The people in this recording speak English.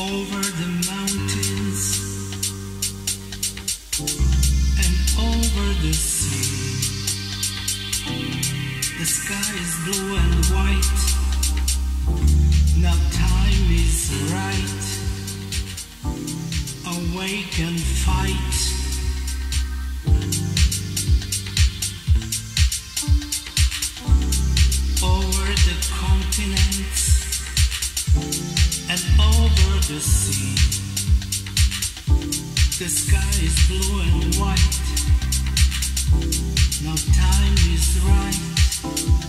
over the mountains and over the sea. The sky is blue and white. Now time is right. Awake and just see. The sky is blue and white. Now time is right.